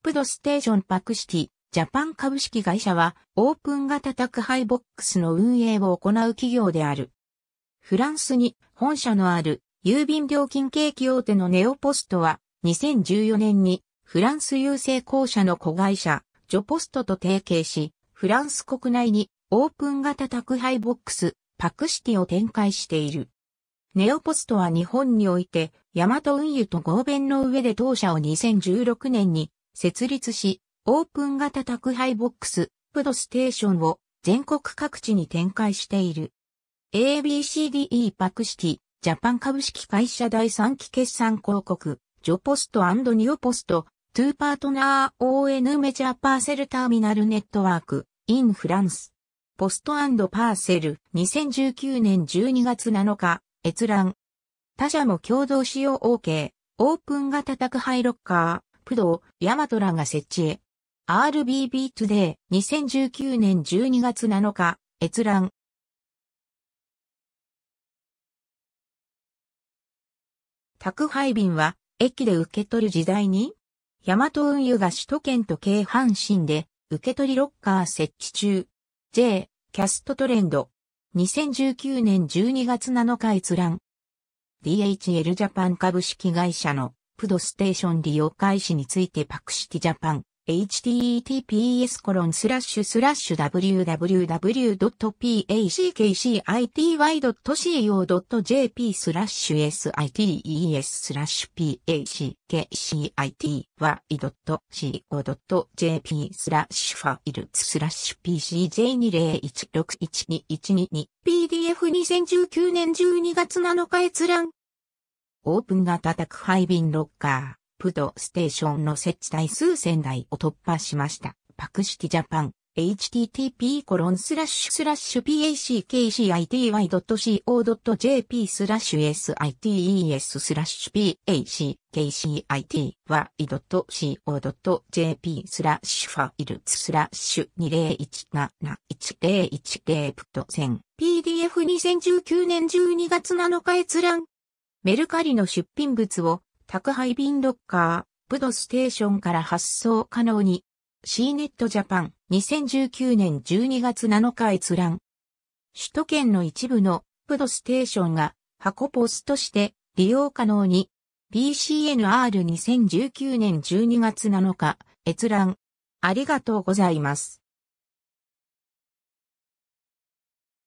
プドステーション Packcity Japan 株式会社はオープン型宅配ボックスの運営を行う企業である。フランスに本社のある郵便料金計器大手のネオポストは2014年にフランス郵政公社の子会社ジオポストと提携し、フランス国内にオープン型宅配ボックスパクシティを展開している。ネオポストは日本において、ヤマト運輸と合弁の上で当社を2016年に設立し、オープン型宅配ボックス、プドステーションを全国各地に展開している。ABCDE Packcity Japan 株式会社第3期決算公告、 GeoPost Neopost, to partner on major parcel terminal network, in France。Post Parcel、2019年12月7日、閲覧。他社も共同使用 OK、オープン型宅配ロッカー、プド、ヤマトラが設置へ。RBB Today、2019年12月7日、閲覧。宅配便は、駅で受け取る時代に、ヤマト運輸が首都圏と京阪神で、受け取りロッカー設置中。J、キャストトレンド。2019年12月7日閲覧。DHL ジャパン株式会社のプドステーション利用開始についてパクシティジャパン https コロンスラッシュスラッシュ www.packcity.co.jp スラッシュ sites スラッシュ packcity.co.jp スラッシュファイルスラッシュ pcj20161212 PDF2019 年12月7日閲覧オープン型宅配便ロッカー。プドステーションの設置台数千台を突破しました。 Packcity Japan http コロンスラッシュスラッシュ packcity.co.jp スラッシュ sites スラッシュ packcity.co.jp スラッシュファイルスラッシュ20171010 PUDO 1000 PDF2019 年12月7日閲覧メルカリの出品物を宅配便ロッカー、プドステーションから発送可能に、C ネットジャパン2019年12月7日閲覧。首都圏の一部のプドステーションが箱ポスとして利用可能に、PCNR2019 年12月7日閲覧。ありがとうございます。